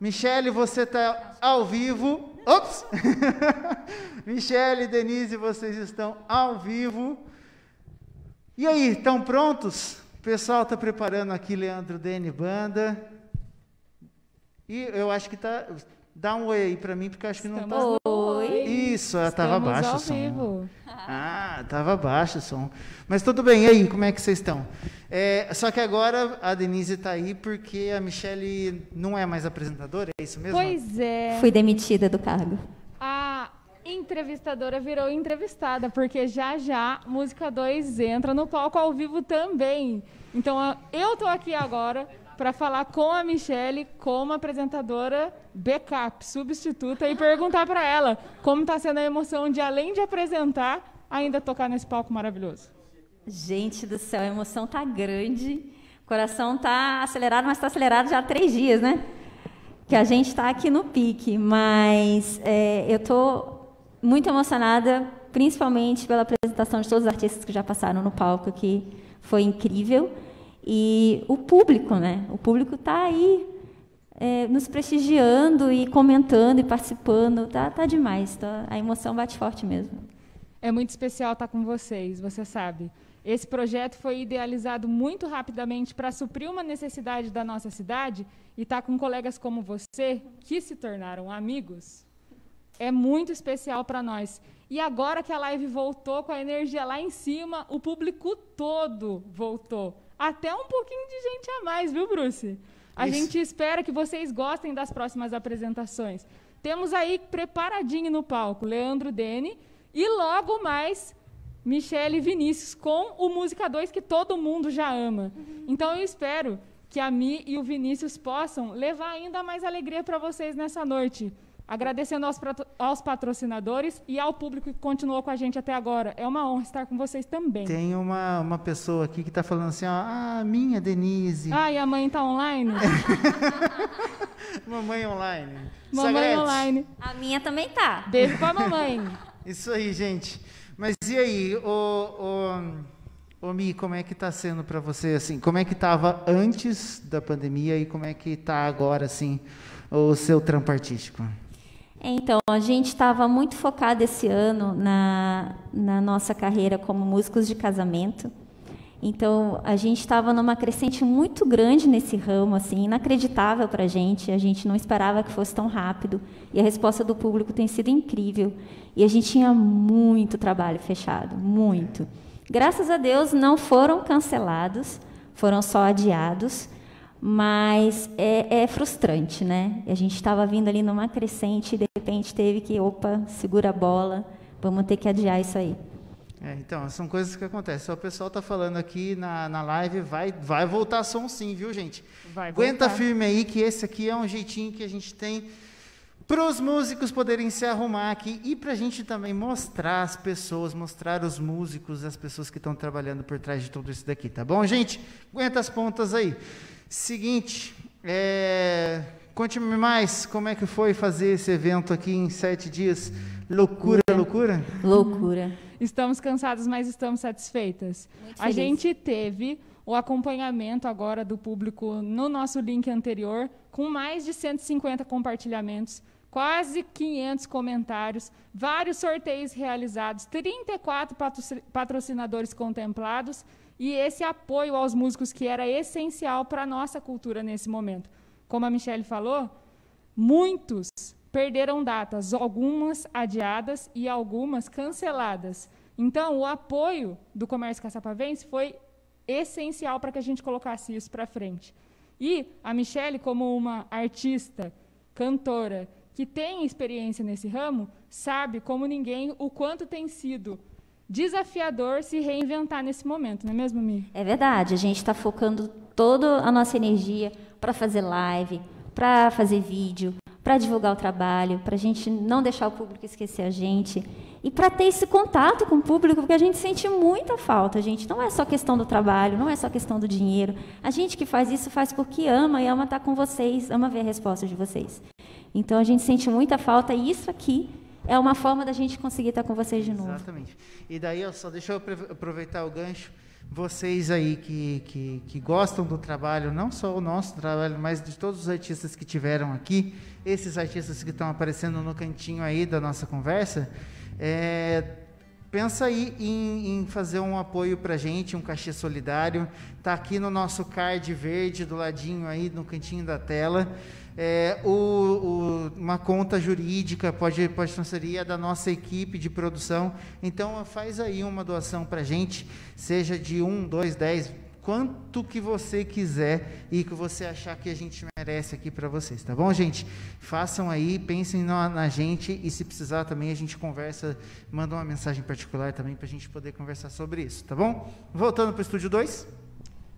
Michele, você está ao vivo. Ops! Michele, Denise, vocês estão ao vivo. E aí, estão prontos? O pessoal está preparando aqui, Leandro Dene Banda. E eu acho que tá. Dá um oi aí para mim, porque eu acho que não Estamos tá. Oi. Isso, ela estava Estamos baixo ao o som. vivo. Ah, estava baixo o som. Mas tudo bem, e aí, como é que vocês estão? É, só que agora a Denise está aí porque a Michelle não é mais apresentadora, é isso mesmo? Pois é. Fui demitida do cargo. A entrevistadora virou entrevistada, porque já já Música 2 entra no palco ao vivo também. Então eu tô aqui agora para falar com a Michelle como apresentadora backup, substituta e perguntar para ela como está sendo a emoção de além de apresentar, ainda tocar nesse palco maravilhoso. Gente do céu, a emoção tá grande. O coração tá acelerado, mas está acelerado já há três dias, né? Que a gente está aqui no pique. Mas é, eu estou muito emocionada, principalmente pela apresentação de todos os artistas que já passaram no palco, que foi incrível. E o público, né? O público está aí é, nos prestigiando e comentando e participando. Tá, tá demais. Tá, a emoção bate forte mesmo. É muito especial estar com vocês, você sabe. Esse projeto foi idealizado muito rapidamente para suprir uma necessidade da nossa cidade e estar com colegas como você, que se tornaram amigos, é muito especial para nós. E agora que a live voltou com a energia lá em cima, o público todo voltou. Até um pouquinho de gente a mais, viu, Bruce? A Isso. gente espera que vocês gostem das próximas apresentações. Temos aí preparadinho no palco Leandro Dene e logo mais Michele e Vinícius com o Música 2 que todo mundo já ama. Então eu espero que a Mi e o Vinícius possam levar ainda mais alegria para vocês nessa noite. Agradecendo aos, aos patrocinadores e ao público que continuou com a gente até agora. É uma honra estar com vocês também. Tem uma, uma pessoa aqui que está falando assim, ó, ah, minha Denise, Ah, e a mãe está online? mamãe online. Mamãe Sagrete. online. A minha também tá. Beijo pra mamãe. Isso aí, gente. Mas e aí, ô, ô, ô Mi, como é que está sendo para você, assim, como é que estava antes da pandemia e como é que está agora, assim, o seu trampo artístico? Então, a gente estava muito focado esse ano na, na nossa carreira como músicos de casamento. Então, a gente estava numa crescente muito grande nesse ramo, assim, inacreditável para a gente. A gente não esperava que fosse tão rápido. E a resposta do público tem sido incrível. E a gente tinha muito trabalho fechado, muito. Graças a Deus, não foram cancelados, foram só adiados. Mas é, é frustrante, né? A gente estava vindo ali numa crescente e de repente teve que, opa, segura a bola, vamos ter que adiar isso aí. É, então, são coisas que acontecem. O pessoal está falando aqui na, na live, vai, vai voltar som sim, viu, gente? Vai Aguenta firme aí, que esse aqui é um jeitinho que a gente tem para os músicos poderem se arrumar aqui e para a gente também mostrar as pessoas, mostrar os músicos, as pessoas que estão trabalhando por trás de tudo isso daqui, tá bom, gente? Aguenta as pontas aí. Seguinte, é... conte-me mais como é que foi fazer esse evento aqui em sete dias. Loucura, loucura? Loucura. Estamos cansadas, mas estamos satisfeitas. Muito A feliz. gente teve o acompanhamento agora do público no nosso link anterior, com mais de 150 compartilhamentos, quase 500 comentários, vários sorteios realizados, 34 patro- patrocinadores contemplados e esse apoio aos músicos que era essencial para a nossa cultura nesse momento. Como a Michelle falou, muitos perderam datas, algumas adiadas e algumas canceladas. Então, o apoio do comércio caçapavense foi essencial para que a gente colocasse isso para frente. E a Michelle, como uma artista, cantora, que tem experiência nesse ramo, sabe como ninguém o quanto tem sido desafiador se reinventar nesse momento, não é mesmo, Mi? É verdade, a gente está focando toda a nossa energia para fazer live, para fazer vídeo, para divulgar o trabalho, para a gente não deixar o público esquecer a gente e para ter esse contato com o público, porque a gente sente muita falta, gente. Não é só questão do trabalho, não é só questão do dinheiro. A gente que faz isso faz porque ama e ama estar com vocês, ama ver a resposta de vocês. Então a gente sente muita falta e isso aqui é uma forma da gente conseguir estar com vocês de novo. Exatamente. E daí, só deixa eu aproveitar o gancho vocês aí que, que, que, gostam do trabalho, não só o nosso trabalho, mas de todos os artistas que tiveram aqui, esses artistas que estão aparecendo no cantinho aí da nossa conversa, é, pensa aí em, em, fazer um apoio para gente, um cachê solidário. Está aqui no nosso card verde, do ladinho aí, no cantinho da tela. É, o, uma conta jurídica pode, pode transferir é da nossa equipe de produção. Então, faz aí uma doação para a gente, seja de um, dois, dez, quanto que você quiser e que você achar que a gente merece aqui para vocês, tá bom, gente? Façam aí, pensem na, na, gente e se precisar também a gente conversa, manda uma mensagem particular também para a gente poder conversar sobre isso, tá bom? Voltando para o estúdio 2.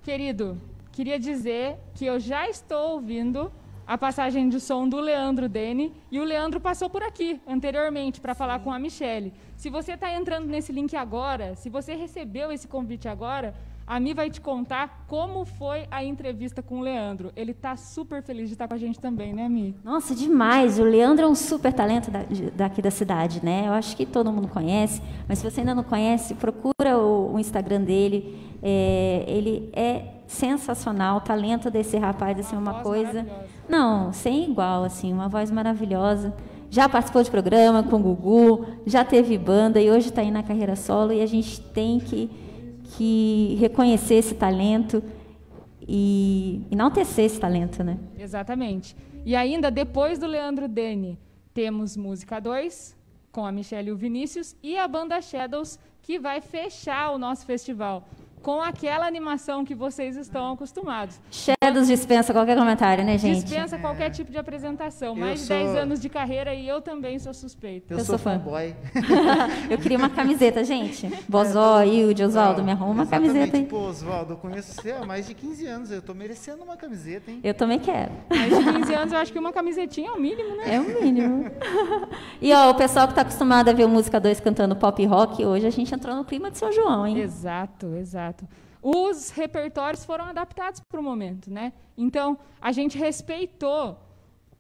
Querido, queria dizer que eu já estou ouvindo a passagem de som do Leandro Dene e o Leandro passou por aqui anteriormente para falar com a Michelle. Se você está entrando nesse link agora, se você recebeu esse convite agora, a Mi vai te contar como foi a entrevista com o Leandro. Ele está super feliz de estar com a gente também, né, Mi? Nossa, demais. O Leandro é um super talento da, daqui da cidade, né? Eu acho que todo mundo conhece, mas se você ainda não conhece, procura o, o Instagram dele. É, ele é sensacional. O talento desse rapaz, assim, uma, uma coisa. Não, sem igual, assim, uma voz maravilhosa. Já participou de programa com o Gugu, já teve banda e hoje está aí na carreira solo e a gente tem que, que reconhecer esse talento e enaltecer esse talento, né? Exatamente. E ainda depois do Leandro Dene, temos Música 2, com a Michelle e o Vinícius, e a banda Shadows, que vai fechar o nosso festival com aquela animação que vocês estão acostumados. Shadows dispensa qualquer comentário, né, gente? Dispensa qualquer tipo de apresentação. Mais sou... de 10 anos de carreira e eu também sou suspeita. Eu, eu sou, sou fanboy. eu queria uma camiseta, gente. Bozó, Hilde, Oswaldo, me arruma uma camiseta aí. Pô, Oswaldo, eu conheço você há mais de 15 anos. Eu tô merecendo uma camiseta, hein? Eu também quero. Mais de 15 anos, eu acho que uma camisetinha é o mínimo, né? É o mínimo. e, ó, o pessoal que está acostumado a ver o Música 2 cantando pop rock, hoje a gente entrou no clima de São João, hein? Exato, exato. Os repertórios foram adaptados para o momento, né? Então, a gente respeitou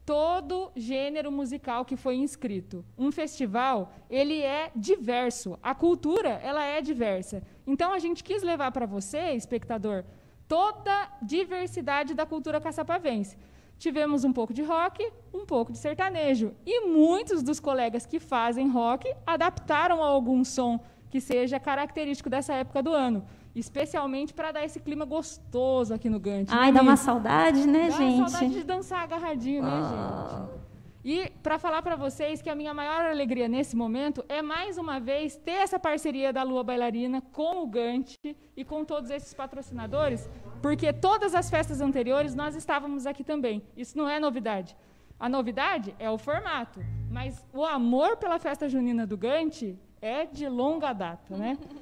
todo gênero musical que foi inscrito. Um festival, ele é diverso. A cultura, ela é diversa. Então, a gente quis levar para você, espectador, toda a diversidade da cultura caçapavense. Tivemos um pouco de rock, um pouco de sertanejo. E muitos dos colegas que fazem rock adaptaram algum som que seja característico dessa época do ano. Especialmente para dar esse clima gostoso aqui no Gante. Ai, né, dá uma saudade, né, dá gente? Dá saudade de dançar agarradinho, né, ah. gente? E para falar para vocês que a minha maior alegria nesse momento é mais uma vez ter essa parceria da Lua Bailarina com o Gante e com todos esses patrocinadores, porque todas as festas anteriores nós estávamos aqui também. Isso não é novidade. A novidade é o formato, mas o amor pela festa junina do Gante é de longa data, né?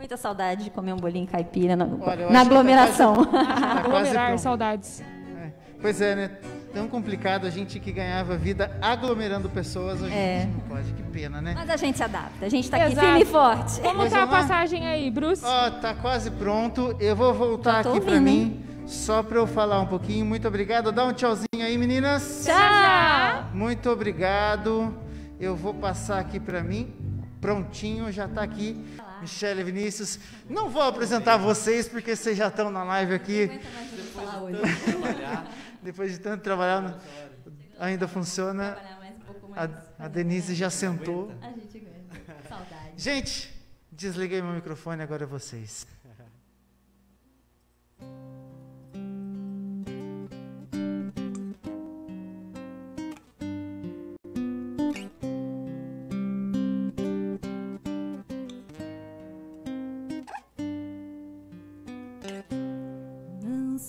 Muita saudade de comer um bolinho caipira na, Olha, na aglomeração. Tá quase, tá Aglomerar, saudades. É. Pois é, né? Tão complicado a gente que ganhava vida aglomerando pessoas, hoje é. a gente não pode, que pena, né? Mas a gente se adapta, a gente está aqui firme e forte. Como está a passagem aí, Bruce? Ó, oh, tá quase pronto. Eu vou voltar aqui para mim, só para eu falar um pouquinho. Muito obrigado. Dá um tchauzinho aí, meninas. Tchau! Muito obrigado. Eu vou passar aqui para mim. Prontinho, já está aqui. Michele Vinícius. Não vou apresentar vocês porque vocês já estão na live aqui. Depois de tanto trabalhar, ainda funciona. A, a Denise já sentou. Gente, desliguei meu microfone, agora é vocês.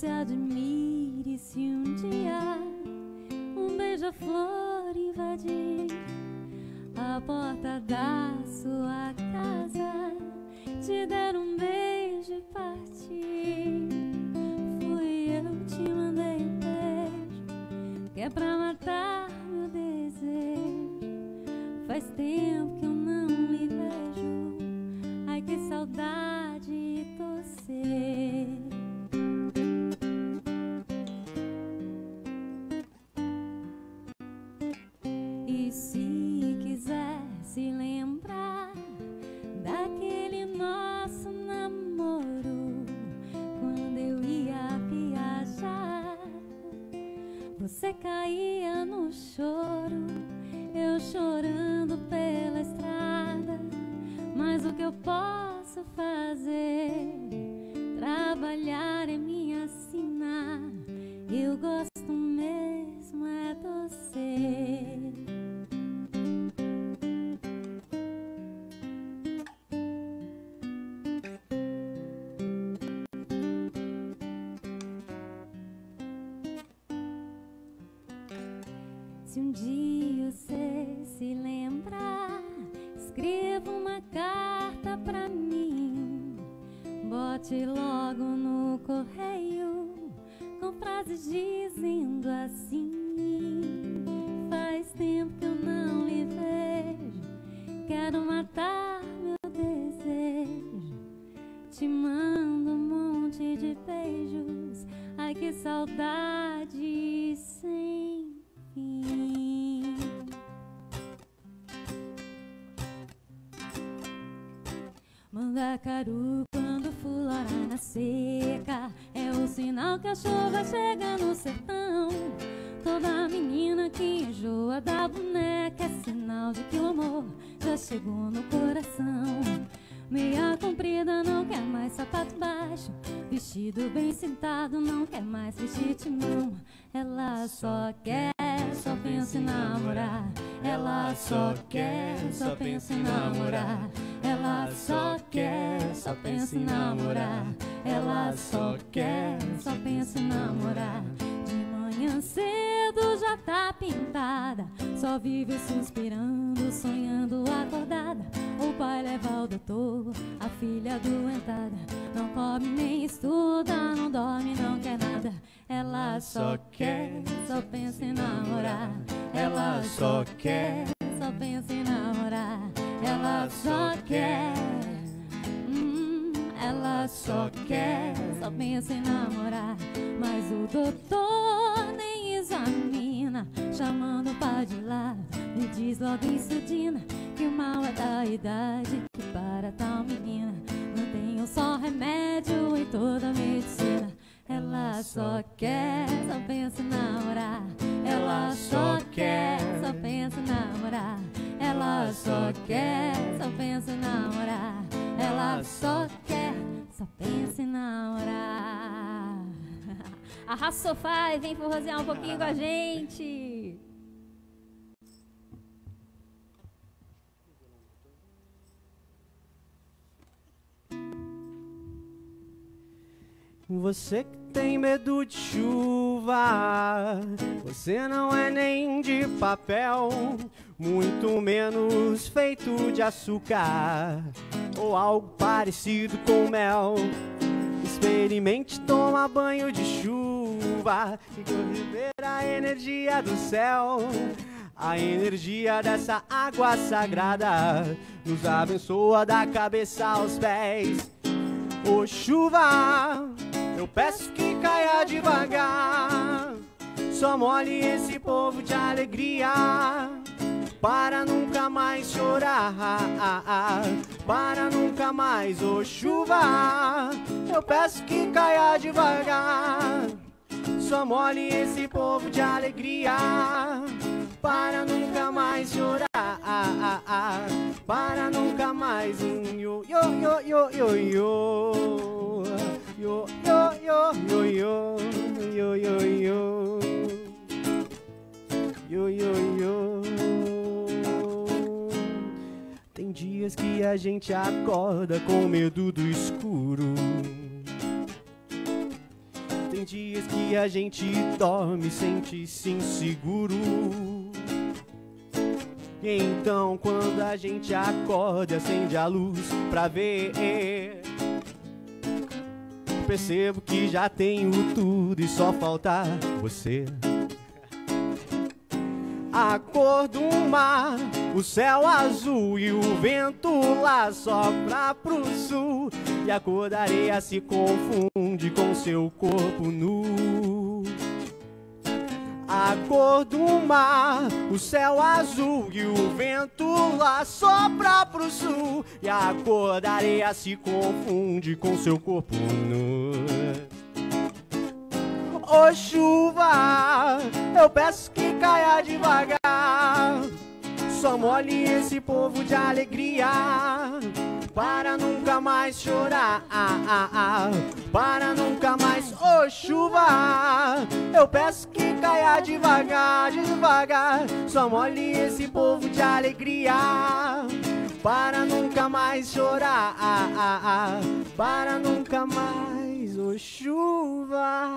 Se lembrar Se um dia você se lembrar, escreva uma carta pra mim. Bote logo no correio com frases dizendo assim: Faz tempo que eu não lhe vejo, quero matar meu desejo. Te mando um monte de beijos, ai que saudade a chuva chega no sertão. Toda menina que enjoa da boneca É sinal de que o amor já chegou no coração. Meia comprida não quer mais sapato baixo Vestido bem sentado não quer mais vestir Ela só quer, só pensa em namorar Ela só quer, só pensa em namorar. Ela só quer, só pensa em namorar. Ela só quer, só pensa em namorar manhã cedo já tá pintada. Só vive suspirando, sonhando acordada. O pai leva o doutor, a filha doentada Não come nem estuda, não dorme, não quer nada. Ela só quer, só pensa em namorar. Ela só quer, só pensa em namorar. Ela só quer ela só quer, só pensa em namorar. Mas o doutor nem examina, chamando para de lá. Me diz logo em surdina que o mal é da idade. Que para tal menina não tem um só remédio em toda a medicina. Ela só quer, só pensa em namorar. Ela só quer, só pensa em namorar. Ela só quer, só pensa em namorar. Ela só quer, só pensa em namorar. Arrasta o sofá e vem forrosear um pouquinho com a gente. Você que tem medo de chuva, você não é nem de papel, muito menos feito de açúcar ou algo parecido com mel. Experimente tomar banho de chuva e receber a energia do céu. A energia dessa água sagrada nos abençoa da cabeça aos pés. Ô chuva, eu peço que caia devagar. Só molhe esse povo de alegria. Para nunca mais chorar. Para nunca mais, ô chuva. Eu peço que caia devagar. Só molhe esse povo de alegria. Para nunca mais chorar. Para nunca mais yo yo yo yo yo yo yo yo yo yo yo yo yo yo yo yo Tem dias que a gente acorda com medo do escuro. Tem dias que a gente dorme sente-se inseguro. Então, quando a gente acorda, acende a luz pra ver. Percebo que já tenho tudo e só falta você. A cor do mar, o céu azul e o vento lá sopra pro sul. E a cor da areia se confunde com seu corpo nu. A cor do mar, o céu azul e o vento lá sopra pro sul. E a cor da areia se confunde com seu corpo nu. Ô chuva, eu peço que caia devagar. Só molhe esse povo de alegria. Para nunca mais chorar, para nunca mais. Oh chuva. Eu peço que caia devagar, devagar. Só molhe esse povo de alegria. Para nunca mais chorar, para nunca mais. Oh chuva.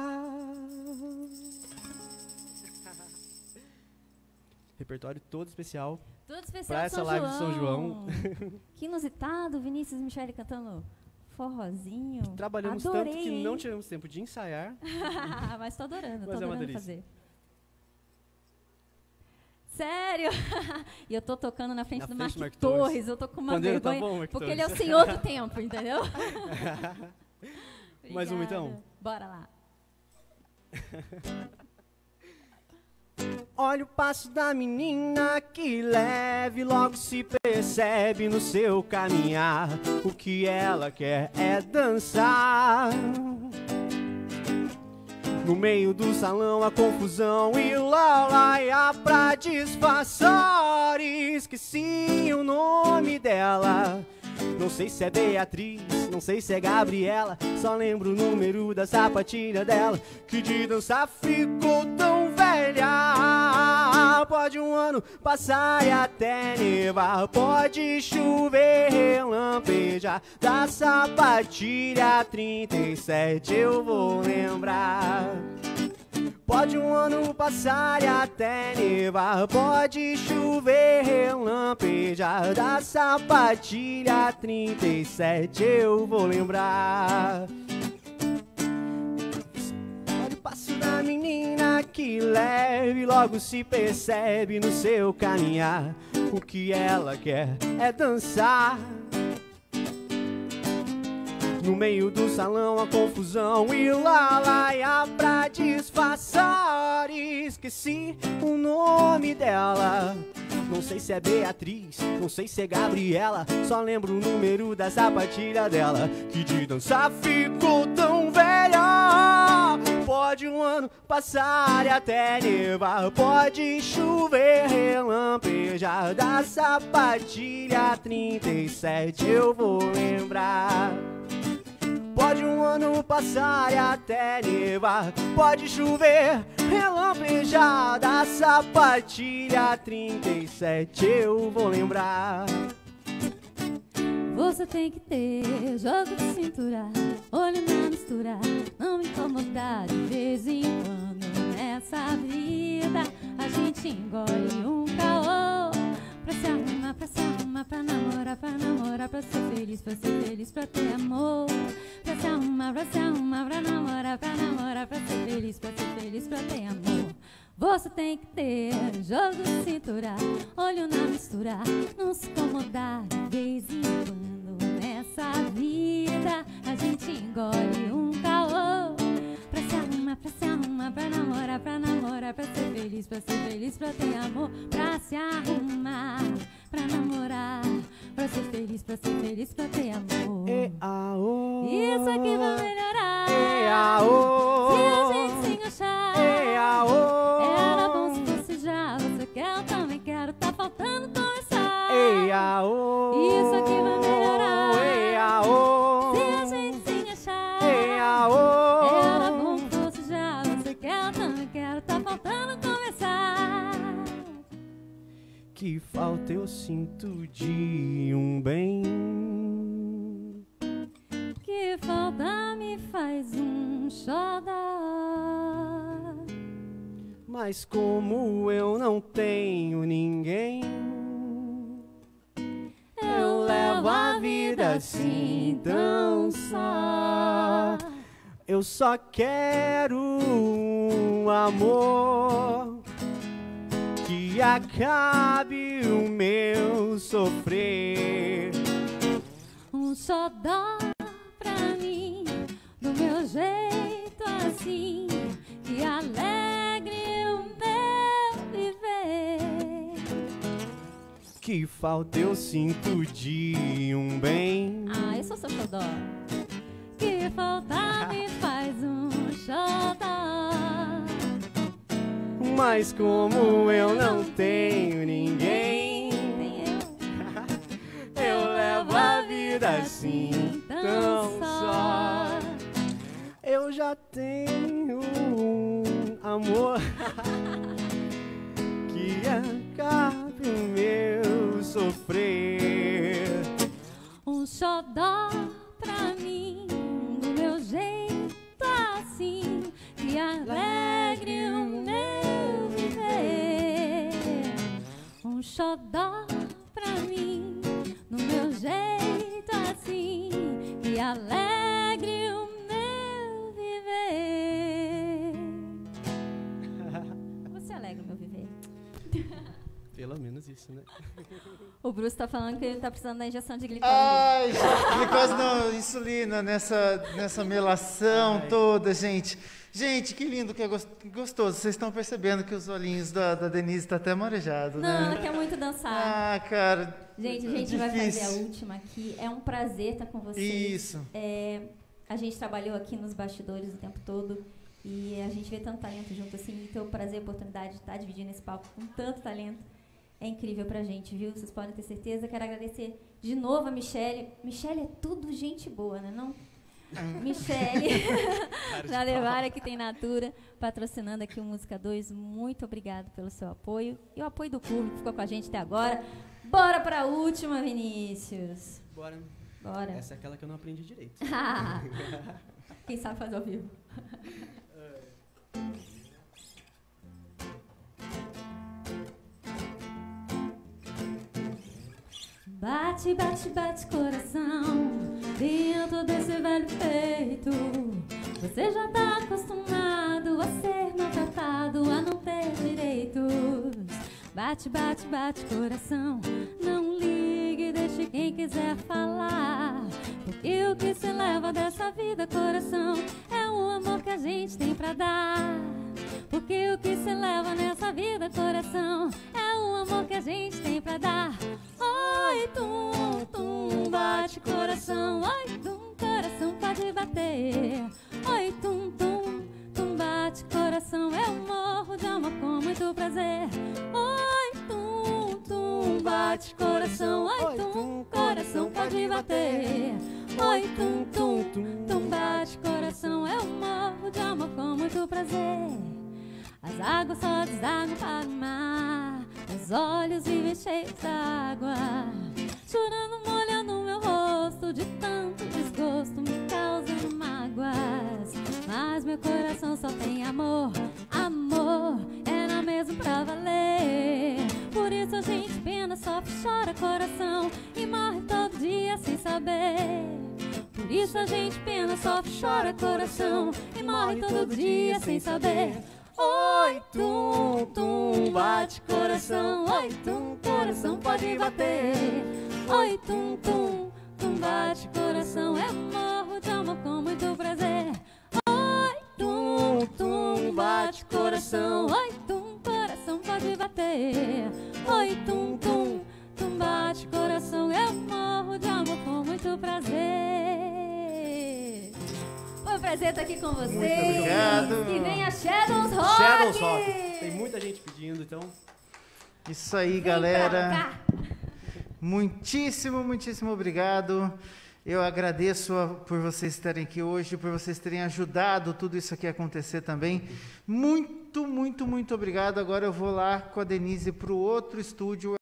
Repertório todo especial tudo especial pra essa São live João. de São João. Que inusitado, Vinícius e Michele cantando forrozinho. Trabalhamos Adorei, tanto que hein? não tivemos tempo de ensaiar. Mas tô adorando, tô Mas é uma adorando delícia. fazer. Sério? e eu tô tocando na frente Na do frente Mark Mark Torres. Torres, eu tô com uma Pandeiro tá vergonha. bom, Mark porque Torres? ele é o senhor do tempo, entendeu? Mais uma, então? Bora lá. Olha o passo da menina que leve, logo se percebe no seu caminhar. O que ela quer é dançar. No meio do salão a confusão e lá lá ia pra disfarçar. Esqueci o nome dela. Não sei se é Beatriz, não sei se é Gabriela. Só lembro o número da sapatilha dela. Que de dançar ficou tão velha. Pode um ano passar e até nevar. Pode chover, relampejar. Da sapatilha 37 eu vou lembrar. Pode um ano passar e até nevar, pode chover, relampejar. Da sapatilha 37 eu vou lembrar. Da menina que leve, logo se percebe no seu caminhar. O que ela quer é dançar. No meio do salão a confusão e lá lá ia pra disfarçar. Esqueci o nome dela. Não sei se é Beatriz, não sei se é Gabriela. Só lembro o número da sapatilha dela. Que de dançar ficou tão velha. Pode um ano passar e até nevar. Pode chover, relampejar. Da sapatilha 37 eu vou lembrar. Pode um ano passar e até nevar. Pode chover, relampejar. Da sapatilha 37 eu vou lembrar. Você tem que ter jogo de cintura, olho na mistura, não me incomodar de vez em quando nessa vida. A gente engole um caô pra se arrumar, pra se arrumar, pra namorar, pra namorar, pra ser feliz, pra ser feliz, pra ter amor. Pra se arrumar, pra se arrumar, Você tem que ter jogo de cintura, olho na mistura, não se incomodar de vez em quando nessa vida. A gente engole um caô pra se arrumar, pra se arrumar, pra namorar, pra namorar, pra ser feliz, pra ser feliz, pra ter amor, pra se arrumar, pra namorar, pra ser feliz, pra ser feliz, pra ter amor. E a o. Isso aqui vai melhorar. E a o. Se a gente se encaixar. E a o. Era bom se fosse já. Você quer, eu também quero. Tá faltando começar. E a o. Isso aqui vai melhorar. E a o. Se a gente se encaixar. E a o. Era bom que fosse já. Você quer, eu também quero. Tá faltando começar. Que falta eu sinto de um bem. Mas como eu não tenho ninguém, eu levo a vida assim tão só. Eu só quero um amor que acabe o meu sofrer. Um xodó pra mim, do meu jeito assim, que alegre Que falta eu sinto de um bem. Ah, eu sou seu xodó. Que falta me faz um xodó. Mas como eu não tenho ninguém, eu levo a vida assim tão só. Eu já tenho um amor que acabe o O Bruce tá falando que ele tá precisando da injeção de glicose. Ai, glicose não, insulina nessa, nessa melação toda, gente. Gente, que lindo, que é gostoso. Vocês estão percebendo que os olhinhos da, da Denise estão até marejados, Não, ela né? quer muito dançar. Ah, cara. Gente, a gente vai fazer a última aqui. É um prazer estar com vocês. Isso. É, a gente trabalhou aqui nos bastidores o tempo todo e a gente vê tanto talento junto assim. E ter o prazer e a oportunidade de estar dividindo esse palco com tanto talento é incrível pra gente, viu? Vocês podem ter certeza. Quero agradecer de novo a Michelle. Michelle é tudo gente boa, né? Não? Michelle, da Levara que tem Natura, patrocinando aqui o Música 2. Muito obrigado pelo seu apoio e o apoio do público que ficou com a gente até agora. Bora pra última, Vinícius. Bora. Bora. Essa é aquela que eu não aprendi direito. Quem sabe fazer ao vivo. Bate, bate, bate coração dentro desse velho peito. Você já tá acostumado a ser maltratado, a não ter direitos. Bate, bate, bate coração, não ligue, deixe quem quiser falar. Porque o que se leva dessa vida, coração, é o amor que a gente tem pra dar. Porque o que se leva nessa vida, coração, é o amor que a gente tem pra dar. Oi, tum, tum, bate coração. Oi, tum, coração pode bater. Oi, tum, tum, tum, bate coração. Eu morro de amor com muito prazer. Oi, tum, tum, bate coração. Oi, tum, coração pode bater. Oi, tum, tum, tum, bate coração. Eu morro de amor com muito prazer. As águas só desagam para o mar. Meus olhos vivem cheios d'água. Chorando, molhando meu rosto. De tanto desgosto, me causando mágoas. Mas meu coração só tem amor. Amor era mesmo pra valer. Por isso a gente pena, sofre, chora coração. E morre todo dia sem saber. Por isso a gente pena, sofre, chora coração. E morre todo dia sem saber. Oi, tum, tum, bate coração. Oi, tum, coração pode bater. Oi, tum, tum, tum, bate coração. Eu morro de amor com muito prazer. Oi, tum, tum, bate coração. Oi, tum, coração pode bater. Oi, tum, tum, tum, bate coração. Eu morro de amor com muito prazer. Prazer estar aqui com vocês. obrigado. E vem a Shadows Rock. Shadows Rock. Tem muita gente pedindo, então. Isso aí, Vem pra galera. cá. Muitíssimo, muitíssimo obrigado. Eu agradeço a- por vocês estarem aqui hoje, por vocês terem ajudado tudo isso aqui a acontecer também. Muito, muito, muito obrigado. Agora eu vou lá com a Denise para o outro estúdio.